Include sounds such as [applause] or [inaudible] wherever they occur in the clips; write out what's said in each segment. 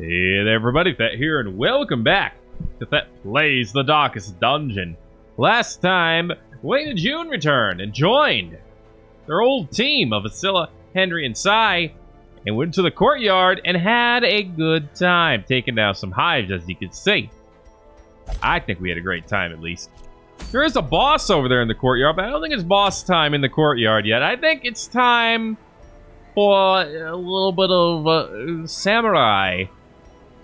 Hey there everybody, Thet here, and welcome back to Thet Plays the Darkest Dungeon. Last time, Wayne and June returned and joined their old team of Vasilla, Henry, and Sai, and went to the courtyard and had a good time, taking down some hives, as you can see. I think we had a great time, at least. There is a boss over there in the courtyard, but I don't think it's boss time in the courtyard yet. I think it's time for a little bit of uh, samurai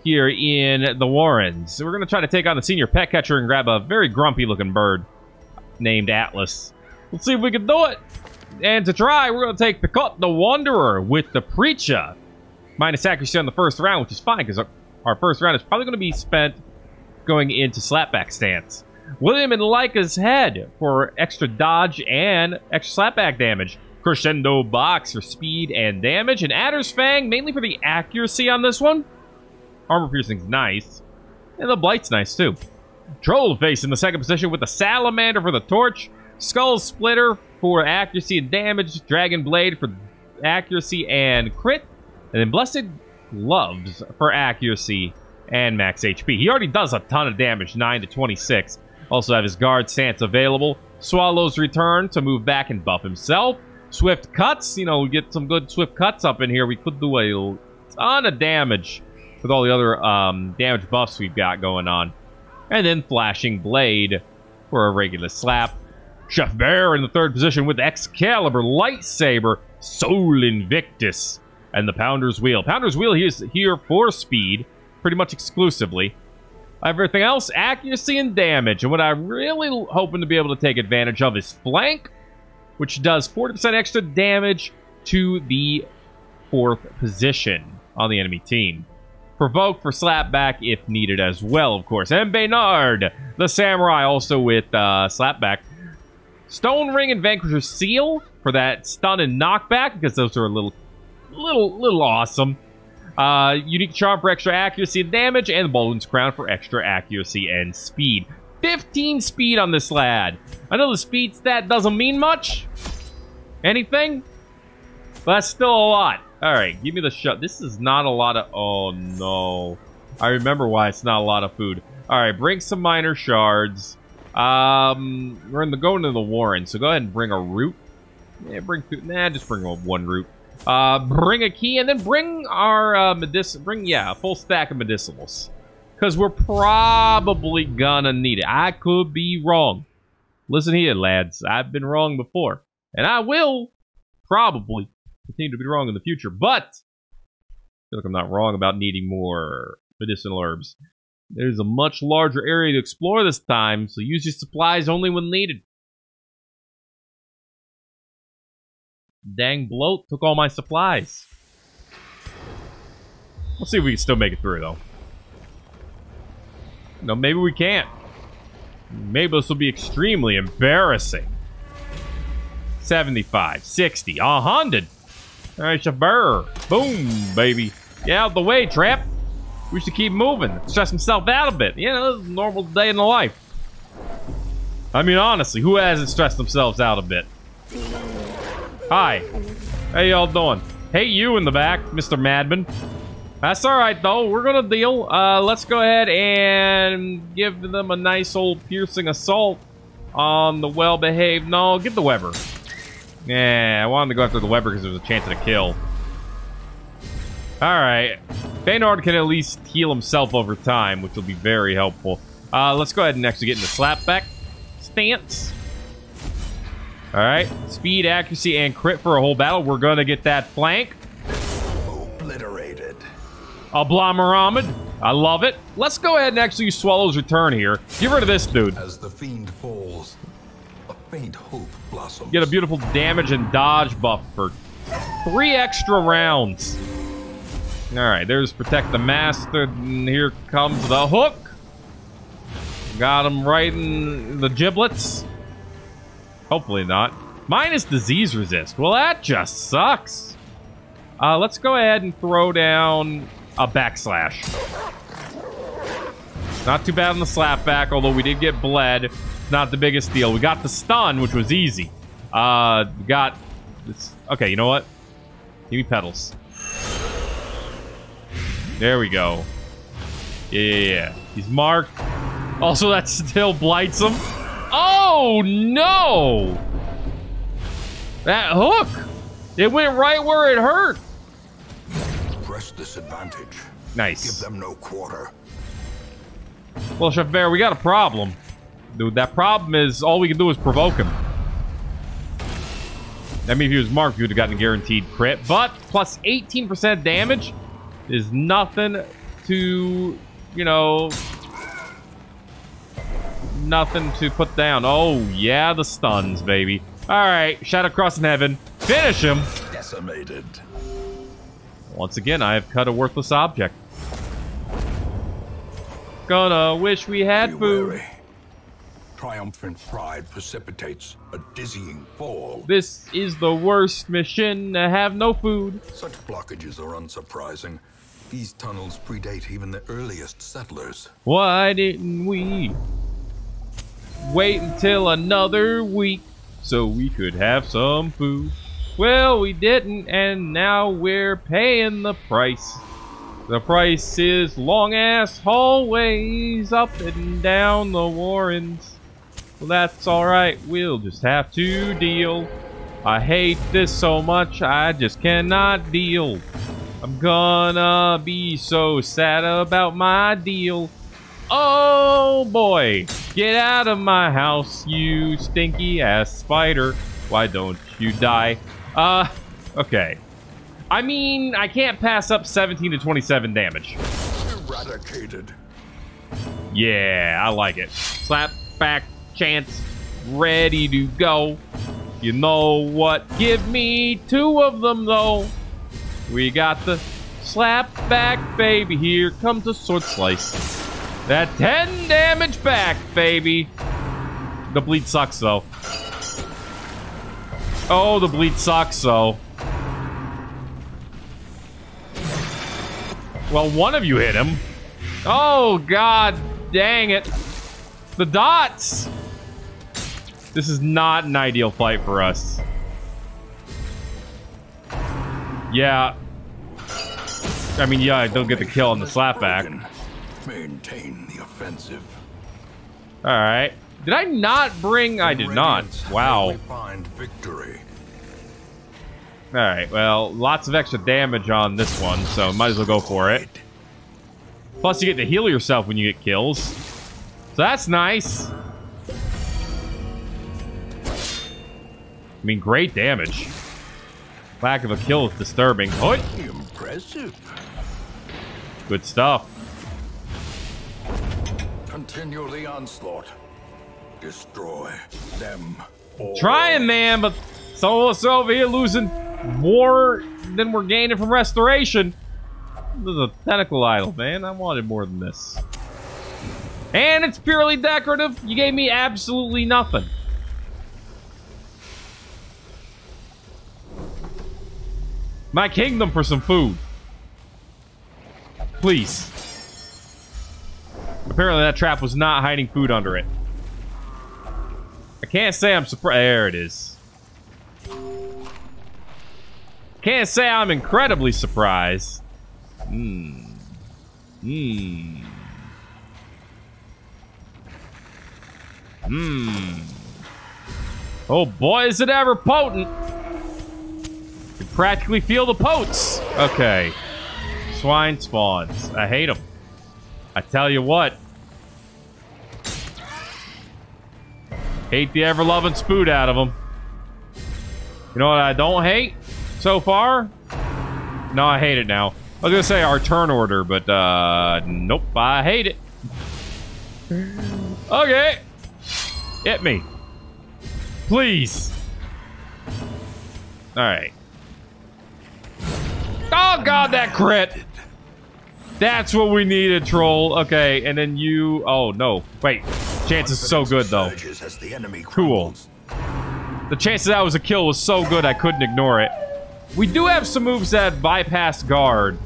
here in the Warrens. We're going to try to take on the senior pet catcher and grab a very grumpy looking bird named Atlas. Let's see if we can do it. And to try, we're going to take Picot the Wanderer with the Preacher. Minus accuracy on the first round, which is fine because our, our first round is probably going to be spent going into slapback stance. William and Leica's head for extra dodge and extra slapback damage. Crescendo box for speed and damage. And Adder's Fang mainly for the accuracy on this one. Armor piercing's nice. And the blight's nice too. Troll face in the second position with the salamander for the torch. Skull splitter for accuracy and damage. Dragon blade for accuracy and crit. And then blessed gloves for accuracy and max HP. He already does a ton of damage, 9 to 26. Also have his guard stance available. Swallow's return to move back and buff himself. Swift cuts, you know, we get some good swift cuts up in here. We could do a ton of damage with all the other um, damage buffs we've got going on. And then Flashing Blade for a regular slap. Chef Bear in the third position with Excalibur, Lightsaber, Soul Invictus, and the Pounder's Wheel. Pounder's Wheel is here for speed, pretty much exclusively. Everything else, accuracy and damage. And what I'm really hoping to be able to take advantage of is Flank, which does 40% extra damage to the fourth position on the enemy team. Provoke for slapback if needed as well, of course. And Baynard, the samurai, also with uh, slapback. Stone Ring and Vanquisher Seal for that stun and knockback, because those are a little, little, little awesome. Uh, unique Charm for extra accuracy and damage, and the Balloon's Crown for extra accuracy and speed. 15 speed on this lad. I know the speed stat doesn't mean much. Anything? But that's still a lot. Alright, give me the shot. This is not a lot of... Oh, no. I remember why it's not a lot of food. Alright, bring some minor shards. Um, we're in the going to the Warren, so go ahead and bring a root. Yeah, bring two. Nah, just bring one root. Uh, bring a key, and then bring our uh. Bring yeah, a full stack of medicinals, because we're probably gonna need it. I could be wrong. Listen here, lads. I've been wrong before, and I will probably continue to be wrong in the future. But I feel like I'm not wrong about needing more medicinal herbs. There's a much larger area to explore this time, so use your supplies only when needed. Dang bloat took all my supplies. We'll see if we can still make it through, though. No, maybe we can't. Maybe this will be extremely embarrassing. 75, 60, 100. All right, Shabur. Boom, baby. Get out of the way, Trap. We should keep moving. Stress himself out a bit. You know, this is a normal day in the life. I mean, honestly, who hasn't stressed themselves out a bit? Hi. How y'all doing? Hey, you in the back, Mr. Madman. That's alright, though. We're gonna deal. Uh, let's go ahead and give them a nice old piercing assault on the well-behaved... No, get the Weber. Yeah, I wanted to go after the Weber because there was a chance at a kill. Alright. Baynard can at least heal himself over time, which will be very helpful. Uh, let's go ahead and actually get into slapback stance. Alright. Speed, accuracy, and crit for a whole battle. We're going to get that flank. Obliterated. Ablamoramid. I love it. Let's go ahead and actually use Swallow's Return here. Get rid of this dude. As the fiend falls, faint hope blossoms. Get a beautiful damage and dodge buff for three extra rounds. Alright, there's Protect the Master. And here comes the hook. Got him right in the giblets. Hopefully not. Minus disease resist. Well, that just sucks. Uh, let's go ahead and throw down a backslash. Not too bad on the slapback, although we did get bled. Not the biggest deal. We got the stun, which was easy. Uh, got this. Okay, you know what? Give me petals. There we go. Yeah, yeah, yeah. He's marked. Also, that still blights him. Oh, no! That hook! It went right where it hurt. Press this advantage. Nice. Give them no quarter. Well, Chef Bear, we got a problem. Dude, that problem is all we can do is provoke him. I mean, if he was marked, he would have gotten a guaranteed crit. But plus 18% damage is nothing to, you know, nothing to put down. Oh, yeah, the stuns, baby. All right, Shadow Cross in Heaven. Finish him. Decimated. Once again, I have cut a worthless object. Gonna wish we had Be food. wary. Triumphant pride precipitates a dizzying fall. This is the worst mission to have no food. Such blockages are unsurprising. These tunnels predate even the earliest settlers. Why didn't we wait until another week so we could have some food? Well, we didn't, and now we're paying the price. The price is long ass hallways up and down the Warrens. Well, that's alright, we'll just have to deal. I hate this so much, I just cannot deal. I'm gonna be so sad about my deal. Oh boy, get out of my house, you stinky ass spider. Why don't you die? Uh, okay. I mean, I can't pass up 17 to 27 damage. Eradicated. Yeah, I like it. Slap back chance, ready to go. You know what? Give me two of them though. We got the slap back, baby. Here comes a sword slice. That 10 damage back, baby. The bleed sucks though. Oh, the bleed sucks though. Well, one of you hit him. Oh, god dang it. The dots! This is not an ideal fight for us. Yeah. I mean, yeah, I don't get the kill on the slapback. Maintain the offensive. Alright. Did I not bring... I did not. Wow. Find victory. Alright, well, lots of extra damage on this one, so might as well go for it. Plus, you get to heal yourself when you get kills. So that's nice. I mean, great damage. Lack of a kill is disturbing. Oh, Impressive. good stuff. Continue the onslaught. Destroy them all. Trying, man, but some of us over here losing more than we're gaining from restoration. This is a tentacle idol, man. I wanted more than this. And it's purely decorative. You gave me absolutely nothing. My kingdom for some food. Please. Apparently that trap was not hiding food under it. I can't say I'm surprised. There it is. Can't say I'm incredibly surprised. Hmm. Hmm. Hmm. Oh boy, is it ever potent! Practically feel the potes. Okay. Swine spawns. I hate them. I tell you what. Hate the ever-loving spoot out of them. You know what I don't hate so far? No, I hate it now. I was gonna say our turn order, but uh, nope, I hate it. Okay. Hit me. Please. Alright. Oh god, that crit! That's what we needed, troll. Okay, and then you... Oh, no. Wait. Chance is so good, though. The Cool. The chance that was a kill was so good I couldn't ignore it. We do have some moves that bypass guard.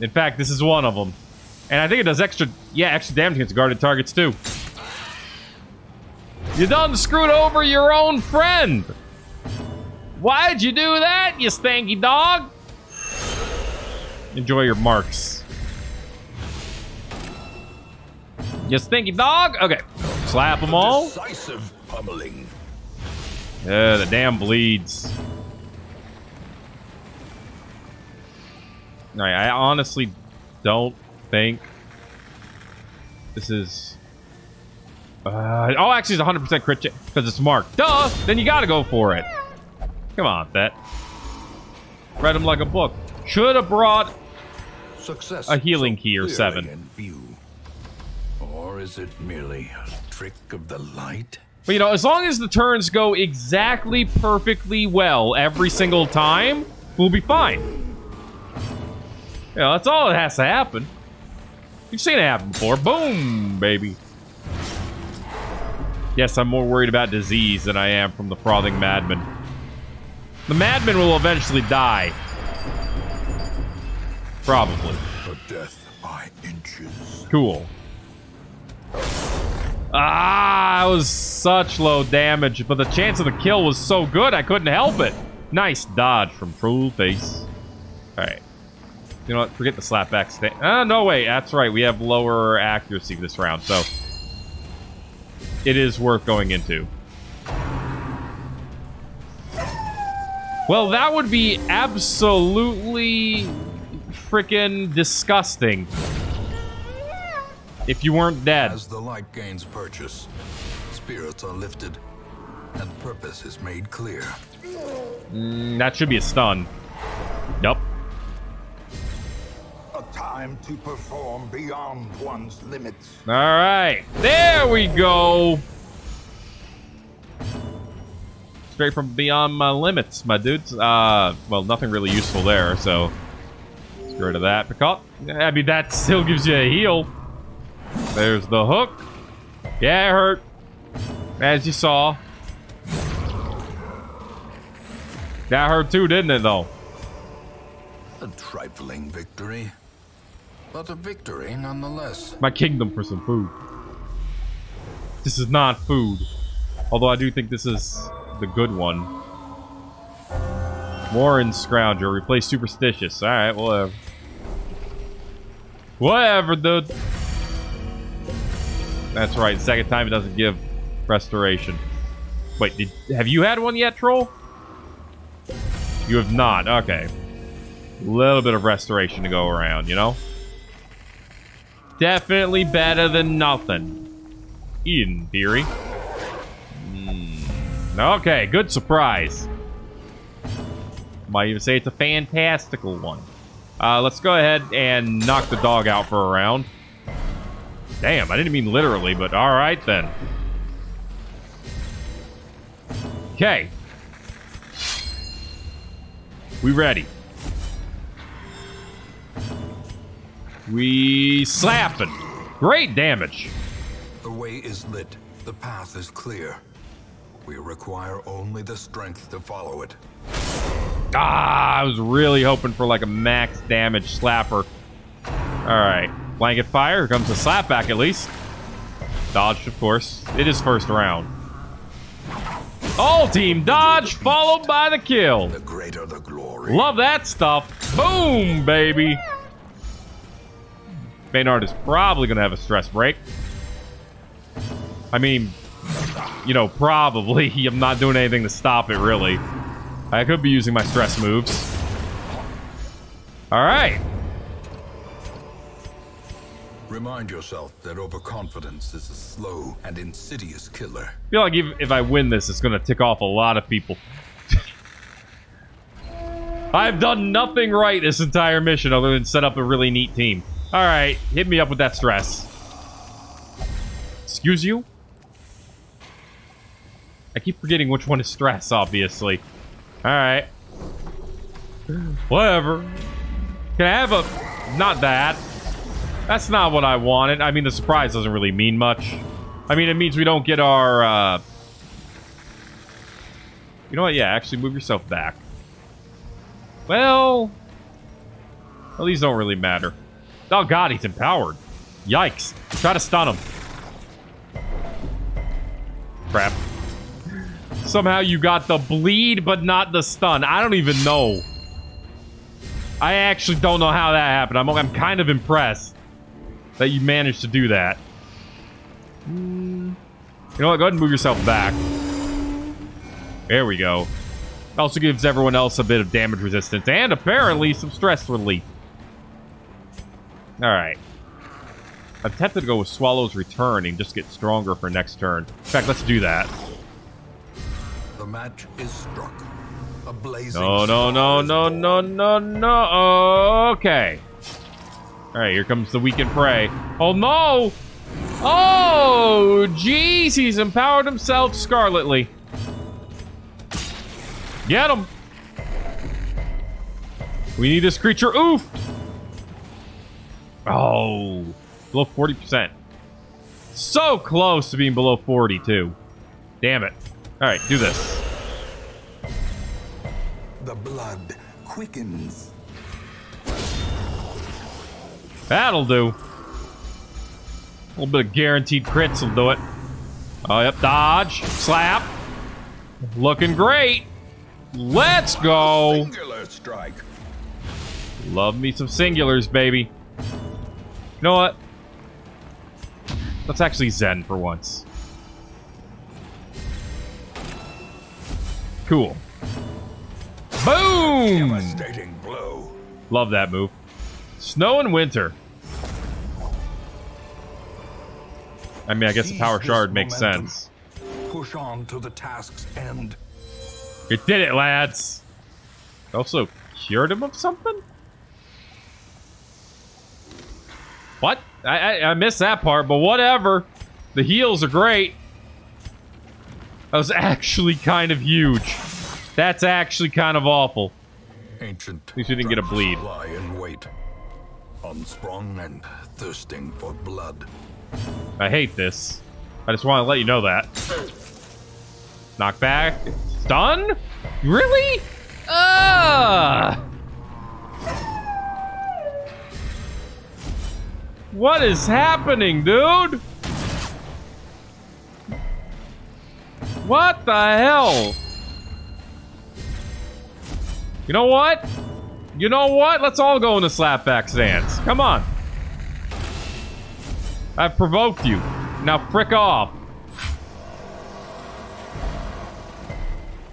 In fact, this is one of them. And I think it does extra, yeah, extra damage against guarded targets too. You done screwed over your own friend. Why'd you do that, you stanky dog? Enjoy your marks. You stinky dog? Okay. Slap them all. Decisive pummeling. Yeah, the damn bleeds. Alright, I honestly don't think this is... Uh, oh, actually, it's 100% crit because it's marked. Duh! Then you gotta go for it. Come on, Bet. Read him like a book. Should have brought Success A healing key or seven. Or is it merely a trick of the light? But you know, as long as the turns go exactly perfectly well every single time, we'll be fine. You know, that's all that has to happen. You've seen it happen before. Boom, baby. Yes, I'm more worried about disease than I am from the frothing madman. The madman will eventually die. Probably. A death by inches. Cool. Ah, it was such low damage, but the chance of the kill was so good I couldn't help it. Nice dodge from Troll Face. Alright. You know what? Forget the slapback stand. Ah, no, wait. That's right. We have lower accuracy this round, so... It is worth going into. Well, that would be absolutely freaking disgusting if you weren't dead. As the light gains purchase, spirits are lifted, and purpose is made clear. Mm, that should be a stun. Yup. A time to perform beyond one's limits. All right. There we go. Straight from beyond my limits, my dudes. Uh, well, nothing really useful there, so let's get rid of that. Pick up. I mean, that still gives you a heal. There's the hook. Yeah, it hurt. As you saw. That hurt too, didn't it, though? A trifling victory, but a victory nonetheless. my kingdom for some food. This is not food. Although I do think this is the good one. Warren Scrounger. Replace Superstitious. Alright, whatever. Whatever, dude. That's right. Second time it doesn't give restoration. Wait, did have you had one yet, Troll? You have not. Okay. A little bit of restoration to go around, you know? Definitely better than nothing. In theory. Okay, good surprise. Might even say it's a fantastical one. Uh, let's go ahead and knock the dog out for a round. Damn, I didn't mean literally, but alright then. Okay. We ready. We slapping. Great damage. The way is lit, the path is clear. We require only the strength to follow it. Ah, I was really hoping for like a max damage slapper. Alright. Blanket fire. Here comes the slapback at least. Dodged, of course. It is first round. All team dodge, followed by the kill. The greater the glory. Love that stuff. Boom, baby. Maynard is probably going to have a stress break. I mean, you know, probably. [laughs] I'm not doing anything to stop it, really. I could be using my stress moves. All right. Remind yourself that overconfidence is a slow and insidious killer. I feel like if, if I win this, it's going to tick off a lot of people. [laughs] I've done nothing right this entire mission other than set up a really neat team. All right, hit me up with that stress. Excuse you? I keep forgetting which one is stress, obviously. All right. Whatever. Can I have a... Not that. That's not what I wanted. I mean, the surprise doesn't really mean much. I mean, it means we don't get our, uh... You know what? Yeah, actually move yourself back. Well... Well, these don't really matter. Oh god, he's empowered. Yikes. Try to stun him. Crap. Somehow you got the bleed, but not the stun. I don't even know. I actually don't know how that happened. I'm, I'm kind of impressed that you managed to do that. You know what? Go ahead and move yourself back. There we go. Also gives everyone else a bit of damage resistance and apparently some stress relief. Alright. I'm tempted to go with Swallow's Return and just get stronger for next turn. In fact, let's do that. Match is struck. A blazing No, no, no, no, no, no, no. Okay. Alright, here comes the weakened prey. Oh, no! Oh, jeez, he's empowered himself scarletly. Get him! We need this creature Oof! Oh, below 40%. So close to being below 40, too. Damn it. Alright, do this. The blood quickens. That'll do. A little bit of guaranteed crits will do it. Oh, yep. Dodge. Slap. Looking great. Let's go. Singular strike. Love me some singulars, baby. You know what? Let's actually Zen for once. Cool. Boom! Devastating blow. Love that move. Snow and winter. I mean, I guess the power shard makes momentum. sense. Push on to the task's end. You did it, lads. Also cured him of something? What? I, I, I missed that part, but whatever. The heals are great. That was [laughs] actually kind of huge. That's actually kind of awful. Ancient. At least we didn't get a bleed. Lie in wait. Unsprung and thirsting for blood. I hate this. I just want to let you know that. Knock back. Stun? Really? Ah! What is happening, dude? What the hell? You know what? You know what? Let's all go into slapback stance. Come on. I've provoked you. Now frick off.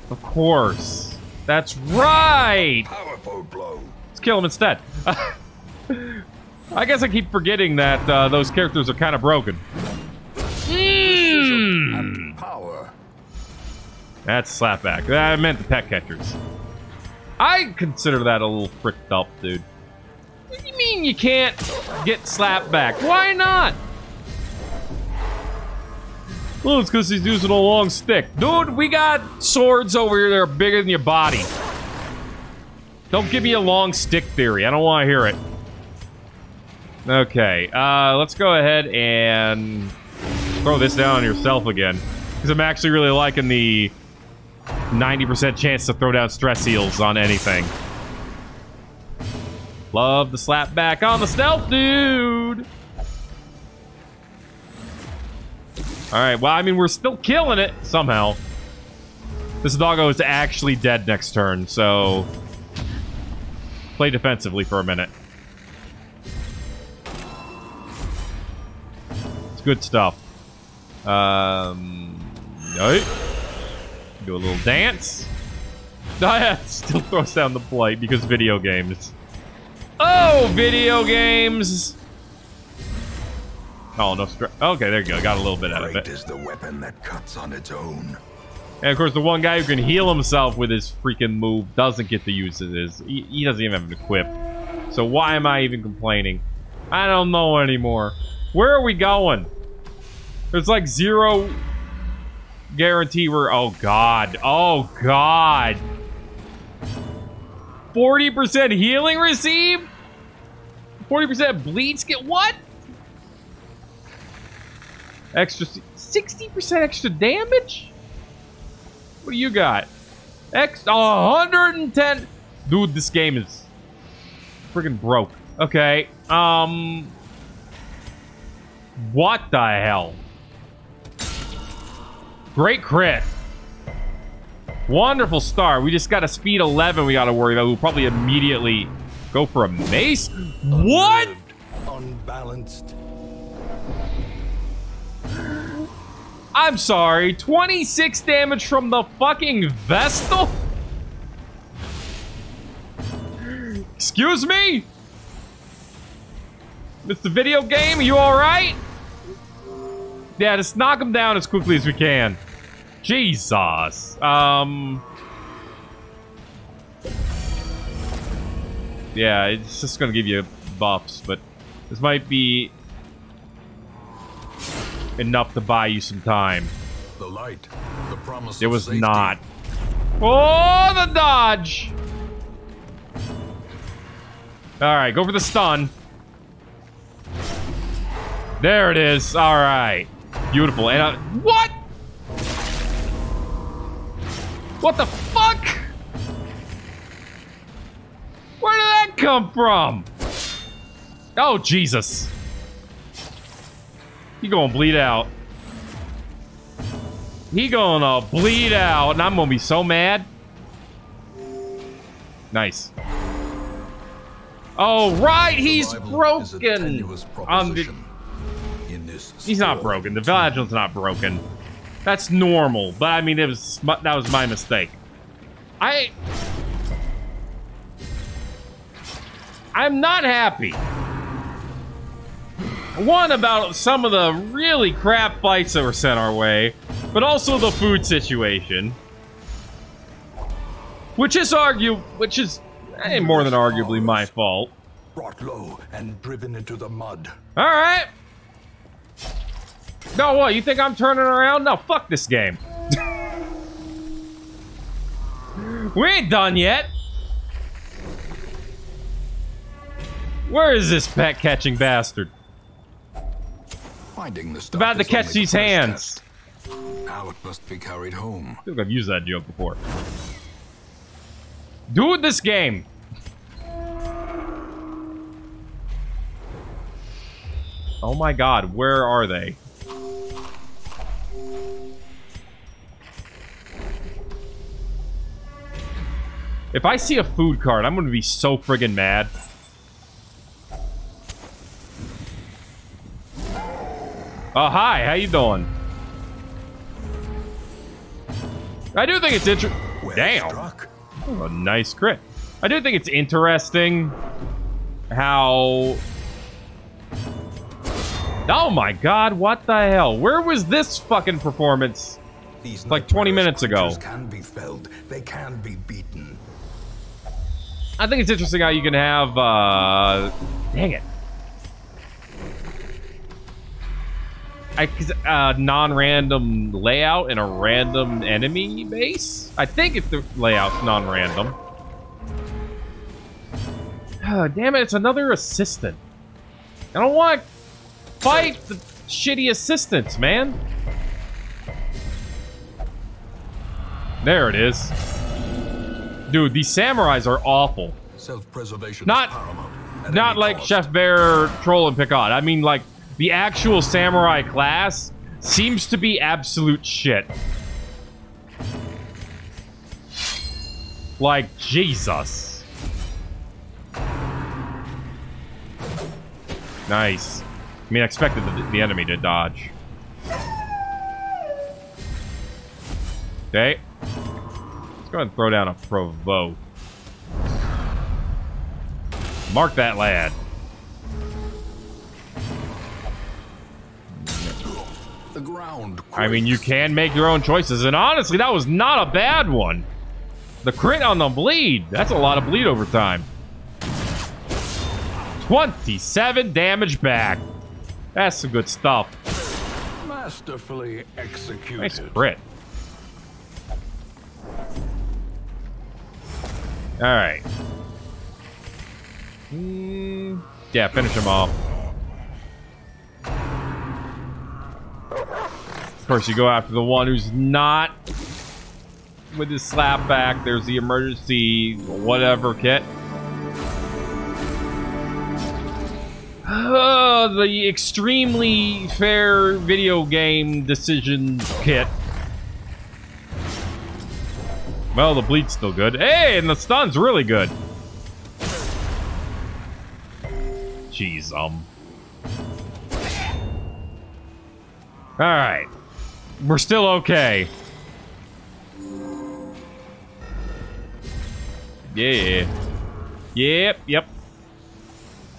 Of course. That's right! Powerful blow. Let's kill him instead. [laughs] I guess I keep forgetting that uh, those characters are kind of broken. Hmm. Power. That's slapback. I meant the pet catchers. I consider that a little fricked up, dude. What do you mean you can't get slapped back? Why not? Well, it's because he's using a long stick. Dude, we got swords over here that are bigger than your body. Don't give me a long stick theory. I don't want to hear it. Okay, uh, let's go ahead and throw this down on yourself again. Because I'm actually really liking the 90% chance to throw down stress heals on anything. Love the slap back on the stealth, dude. All right, well, I mean, we're still killing it somehow. This doggo is actually dead next turn, so play defensively for a minute. It's good stuff. Um, right. Do a little dance. [laughs] Still throws down the plate because video games. Oh, video games! Oh, no. Okay, there you go. Got a little bit out of it. is the weapon that cuts on its own. And of course, the one guy who can heal himself with his freaking move doesn't get to use of his. He, he doesn't even have an equip. So why am I even complaining? I don't know anymore. Where are we going? There's like zero guarantee we're. Oh god. Oh god. 40% healing received? 40% bleed skill? What? Extra 60% extra damage? What do you got? X 110. Dude, this game is freaking broke. Okay. Um What the hell? Great crit. Wonderful star. We just got a speed 11 we got to worry about. We'll probably immediately Go for a mace? What? Unbalanced. I'm sorry. 26 damage from the fucking Vestal? Excuse me? Mr. Video Game, are you alright? Yeah, just knock him down as quickly as we can. Jesus. Um... Yeah, it's just gonna give you buffs, but this might be enough to buy you some time. The light, the promise It was safety. not. Oh, the dodge! Alright, go for the stun. There it is. Alright. Beautiful. And uh, what? What the fuck? Where did that come from? Oh, Jesus. He gonna bleed out. He gonna bleed out, and I'm gonna be so mad. Nice. Oh, right, he's Survival is a broken. Um. In this he's not broken. The of. Vigilant's not broken. That's normal, but I mean, it was that was my mistake. I, I'm not happy. One about some of the really crap fights that were sent our way, but also the food situation, which is argue, which is more than arguably my fault. Brought low and driven into the mud. All right. No, what? You think I'm turning around? No, fuck this game. [laughs] we ain't done yet. Where is this pet catching bastard? Finding the stuff About to catch these the hands. test. Now it must be carried home. I think I've used that joke before. Dude, this game. Oh my god, where are they? If I see a food cart, I'm gonna be so friggin' mad. Oh, hi, how you doing? I do think it's inter- Well Damn. Oh, a nice crit. I do think it's interesting how. Oh my god, what the hell? Where was this fucking performance? These Like 20 minutes ago. can be felled. They can be beaten. I think it's interesting how you can have, uh. Dang it. I, uh, non-random layout and a random enemy base? I think if the layout's non-random. Ah, damn it, it's another assistant. I don't want to fight the shitty assistants, man. There it is. Dude, these samurais are awful. Self-preservation Not- is paramount. at Not like cost. Chef Bear, Troll, and Picard. I mean, like, the actual samurai class seems to be absolute shit. Like, Jesus. Nice. I mean, I expected the, the enemy to dodge. Okay. Let's go ahead and throw down a provoke. Mark that lad. The ground. I mean, you can make your own choices, and honestly, that was not a bad one. The crit on the bleed. That's a lot of bleed over time. 27 damage back. That's some good stuff. Masterfully executed. Nice crit. Alright. Mm, yeah, finish him off. Of course, you go after the one who's not with his slapback. There's the emergency whatever kit. Uh, the extremely fair video game decision kit. Well, the bleed's still good. Hey, and the stun's really good. Jeez, um. Alright. We're still okay. Yeah. Yep, yep.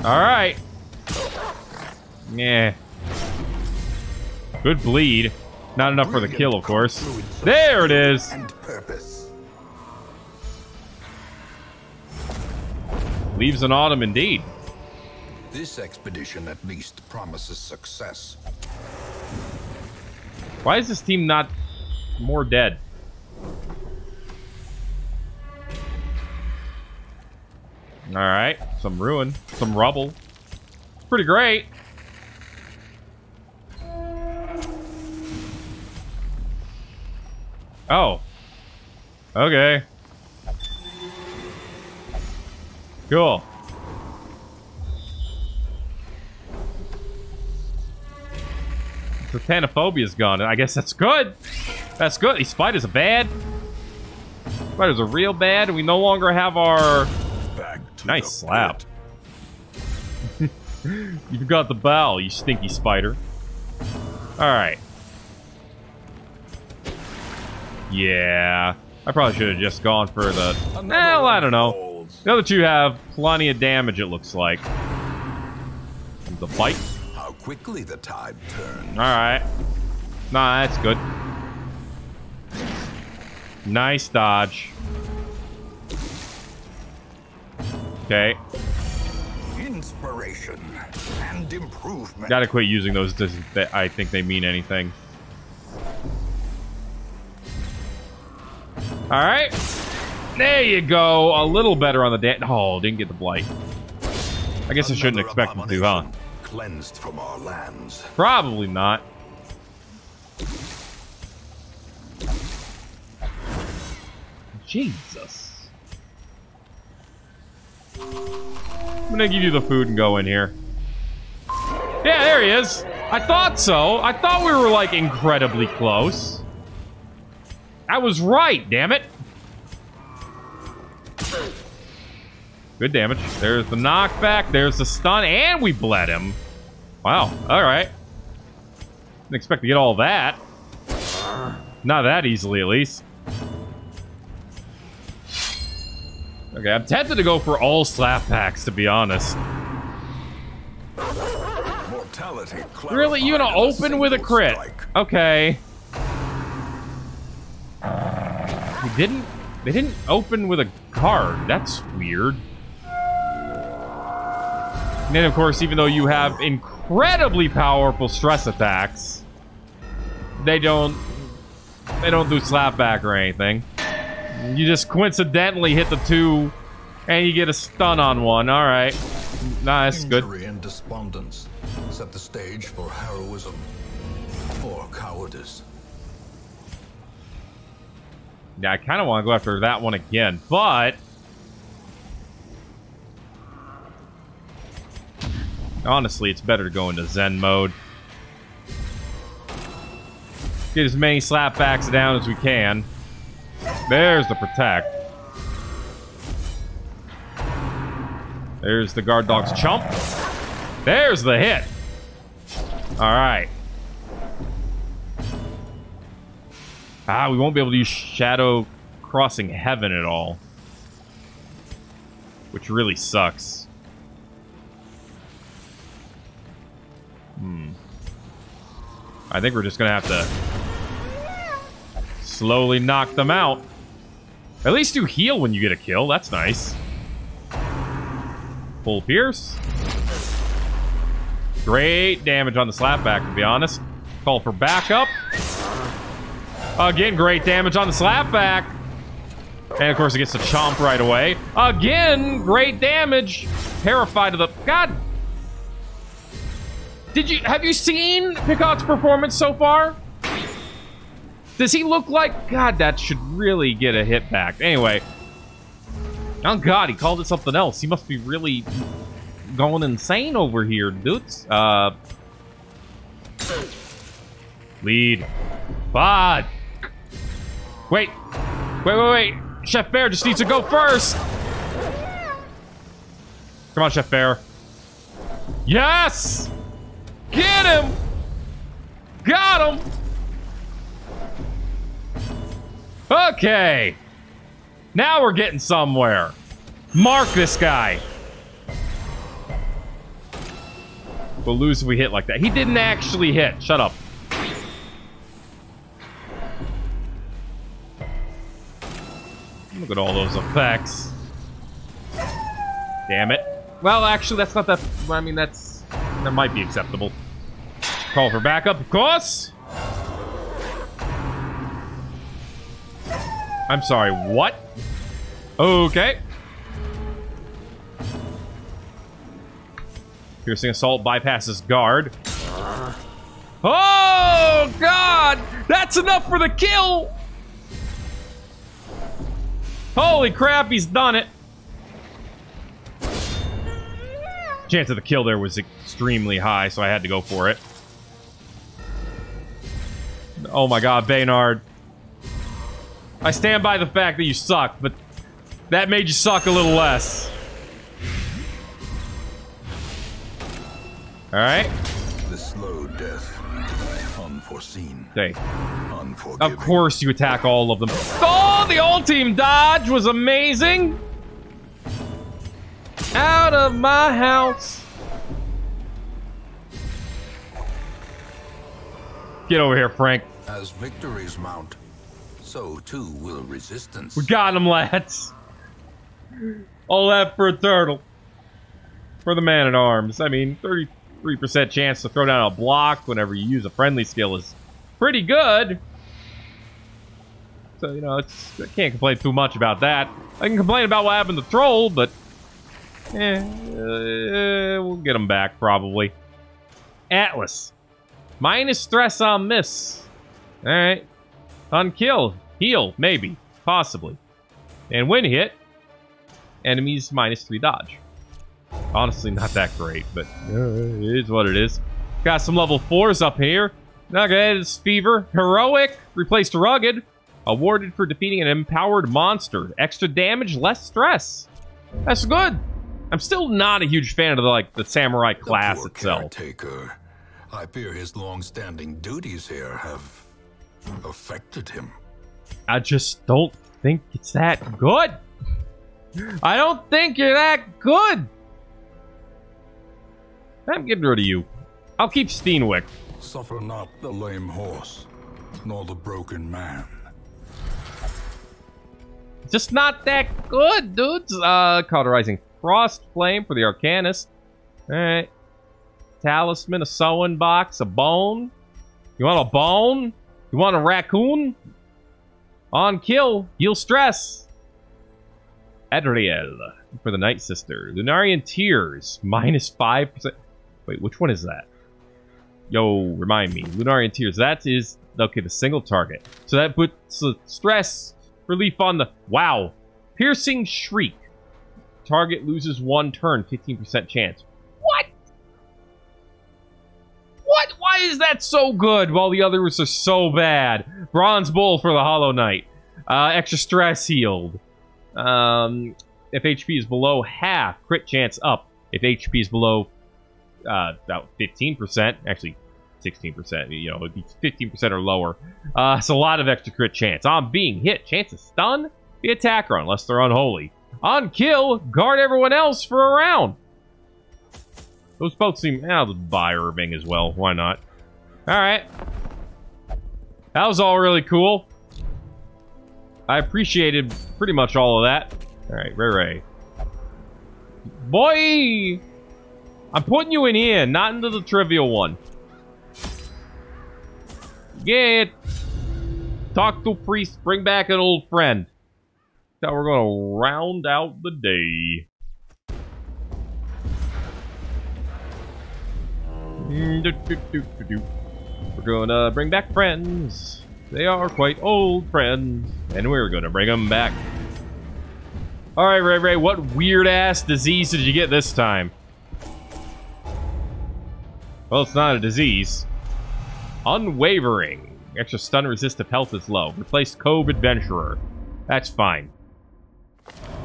Alright. Yeah. Good bleed. Not enough for the kill, of course. There it is! Leaves an autumn indeed. This expedition at least promises success. Why is this team not more dead? Alright, some ruin, some rubble. Pretty great. Oh. Okay. Cool. The Thanophobia's gone. I guess that's good. That's good. These spiders are bad. Spiders are real bad, and we no longer have our... Nice slap. [laughs] You've got the bow, you stinky spider. Alright. Yeah. I probably should have just gone for the... Well, I don't know. The other two have plenty of damage, it looks like. The bite. How quickly the tide turns. Alright. Nah, that's good. Nice dodge. Okay. Inspiration and improvement. Gotta quit using those. Does that I think they mean anything. Alright. There you go. A little better on the da- Oh, didn't get the blight. I guess I shouldn't expect them to, huh? Cleansed from our lands. Probably not. Jesus. I'm gonna give you the food and go in here. Yeah, there he is. I thought so. I thought we were, like, incredibly close. I was right, damn it. Good damage. There's the knockback. There's the stun. And we bled him. Wow. All right. Didn't expect to get all that. Not that easily, at least. Okay, I'm tempted to go for all slap packs, to be honest. Mortality Really? You gonna open with a crit? strike. Okay. They didn't. They didn't open with a card. That's weird. And then, of course, even though you have incredibly powerful stress attacks, they don't. They don't do slapback or anything. You just coincidentally hit the two, and you get a stun on one. All right, nice, good. Injury and despondence set the stage for heroism or cowardice. Yeah, I kind of want to go after that one again, but... Honestly, it's better to go into Zen mode. Get as many slapbacks down as we can. There's the protect. There's the guard dog's chump. There's the hit. All right. Ah, we won't be able to use Shadow Crossing Heaven at all. Which really sucks. Hmm. I think we're just gonna have to slowly knock them out. At least you heal when you get a kill. That's nice. Full Pierce. Great damage on the slapback, to be honest. Call for backup. Again, great damage on the slapback. And of course, it gets the chomp right away. Again, great damage. Terrified of the... God. Did you... Have you seen Picot's performance so far? Does he look like... God, that should really get a hit back. Anyway. Oh, God, he called it something else. He must be really going insane over here, dudes. Uh... Lead. Bod. Wait. Wait, wait, wait. Chef Bear just needs to go first. Come on, Chef Bear. Yes! Get him! Got him! Okay. Now we're getting somewhere. Mark this guy. We'll lose if we hit like that. He didn't actually hit. Shut up. Look at all those effects. Damn it. Well, actually, that's not that... I mean, that's... That might be acceptable. Call for backup, of course. I'm sorry, what? Okay. Piercing Assault bypasses guard. Oh, God! That's enough for the kill! Holy crap, he's done it. Chance of the kill there was extremely high, so I had to go for it. Oh my god, Baynard. I stand by the fact that you suck, but that made you suck a little less. Alright. The slow death. Unforeseen. Okay. Of course you attack all of them. Oh, the old team dodge was amazing! Out of my house. Get over here, Frank. As victories mount, so too will resistance. We got him, lads. All that for a turtle. For the man-at-arms. I mean, 33% chance to throw down a block whenever you use a friendly skill is pretty good. So, you know, it's, I can't complain too much about that. I can complain about what happened to Troll, but... Eh, uh, we'll get him back, probably. Atlas. Minus stress on miss. Alright. On kill. Heal, maybe. Possibly. And when hit, enemies minus 3 dodge. Honestly, not that great, but uh, it is what it is. Got some level 4s up here. Nuggets, Fever, Heroic, replaced Rugged. Awarded for defeating an empowered monster. Extra damage, less stress. That's good. I'm still not a huge fan of the, like the samurai The class poor itself. Caretaker. I fear his long-standing duties here have affected him. I just don't think it's that good. I don't think you're that good. I'm getting rid of you. I'll keep Steenwick. Suffer not the lame horse, nor the broken man. Just not that good, dudes. Uh, cauterizing frost flame for the Arcanist. All right. Talisman, a sewing box, a bone. You want a bone? You want a raccoon? On kill, you'll stress. Adriel for the Night Sister. Lunarian Tears, minus 5%. Wait, which one is that? Yo, remind me. Lunarian Tears, that is, okay, the single target. So that puts uh, stress relief on the, wow. Piercing Shriek. Target loses one turn, 15% chance. Why is that so good while the others are so bad? Bronze Bull for the Hollow Knight. Uh, extra stress healed. Um, if HP is below half, crit chance up. If HP is below uh, about 15%, actually 16%, you know, it'd be 15% or lower. Uh, it's a lot of extra crit chance. On being hit, chance of stun the attacker unless they're unholy. On kill, guard everyone else for a round. Those both seem... I'll just buy Irving as well. Why not? Alright. That was all really cool. I appreciated pretty much all of that. Alright, Ray Ray. Boy! I'm putting you in here, not into the trivial one. Get Talk to priest, bring back an old friend. Now we're gonna round out the day. Mm, do. We're gonna bring back friends. They are quite old friends, and we're gonna bring them back. All right, Ray Ray, what weird ass disease did you get this time? Well, it's not a disease. Unwavering. Extra stun resist if health is low. Replace Cove Adventurer. That's fine.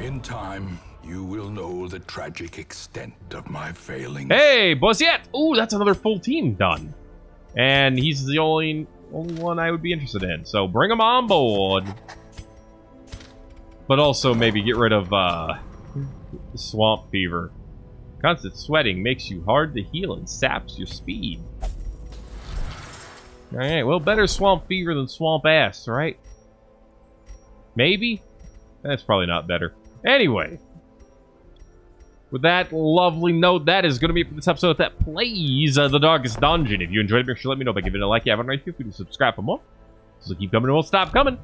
In time, you will know the tragic extent of my failings. Hey, Boisiet! Ooh, that's another full team done. And he's the only only one I would be interested in. So bring him on board. But also maybe get rid of uh, Swamp Fever. Constant sweating makes you hard to heal and saps your speed. Alright, well, better Swamp Fever than Swamp Ass, right? Maybe? That's probably not better. Anyway, with that lovely note, that is going to be it for this episode of Thet plays uh, The Darkest Dungeon. If you enjoyed it, make sure to let me know by giving it a like. If you haven't already, feel free to subscribe for more. So keep coming, it won't stop coming.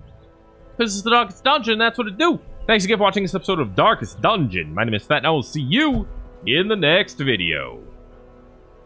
This is The Darkest Dungeon, that's what it do. Thanks again for watching this episode of Darkest Dungeon. My name is Thet, and I will see you in the next video.